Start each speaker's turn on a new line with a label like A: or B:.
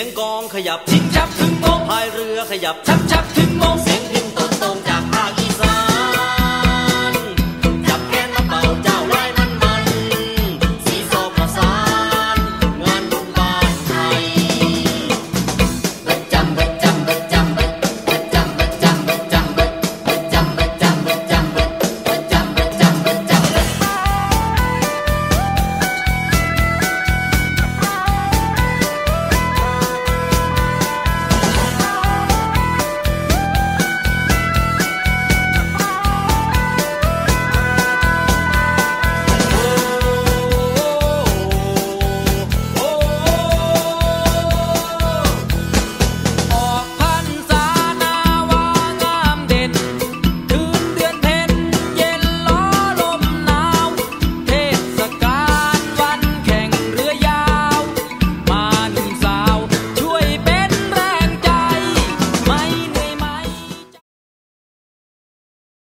A: สียงกองขยับ
B: ชิบชับถึงมงพายเร
A: ือขยับ
B: ชับชับถึงมง